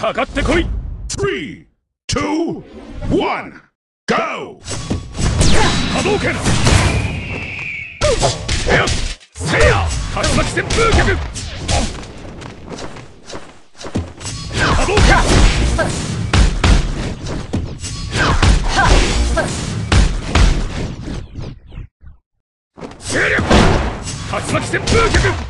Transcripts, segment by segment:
かかってこい。Three, two, one, go! 波動拳。せやせや。竜巻旋風脚波動拳。勢力竜巻旋風脚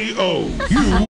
KO. You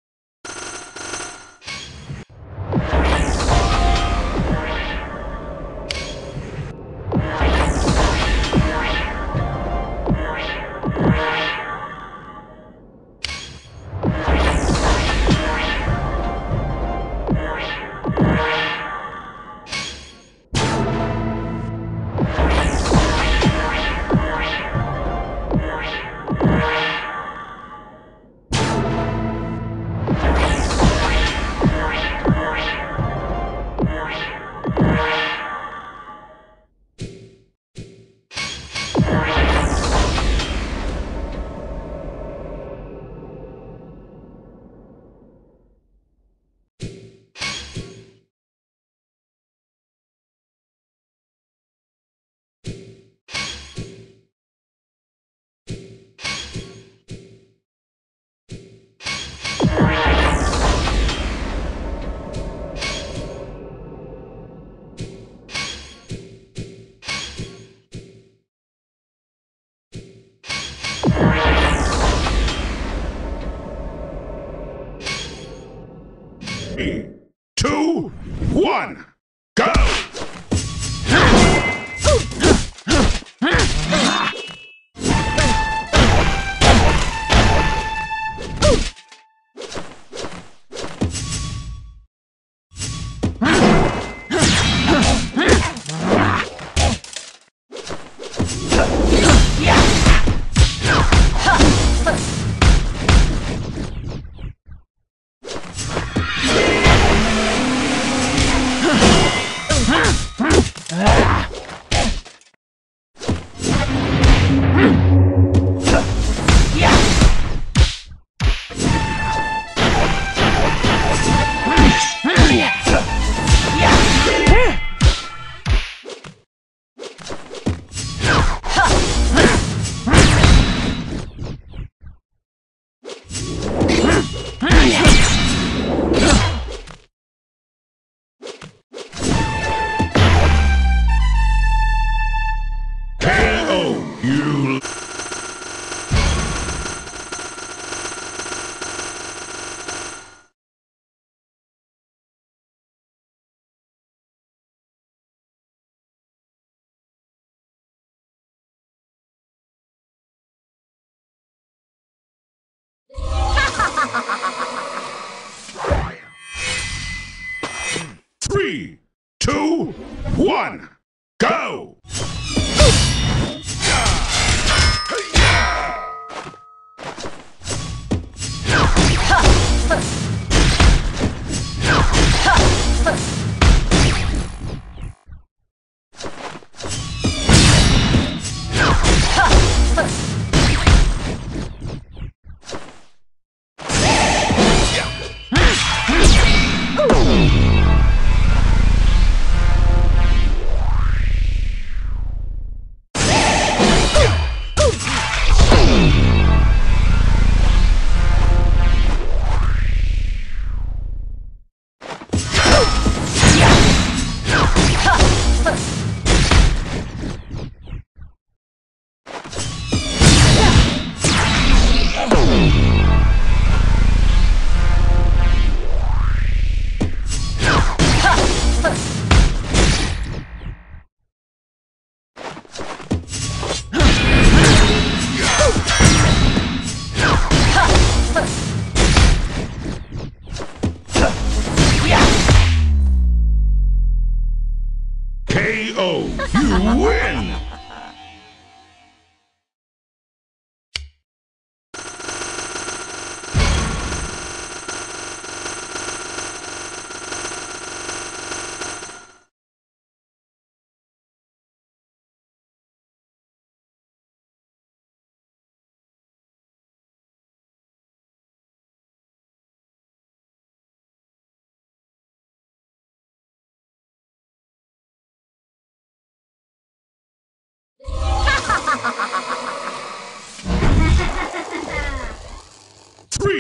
one,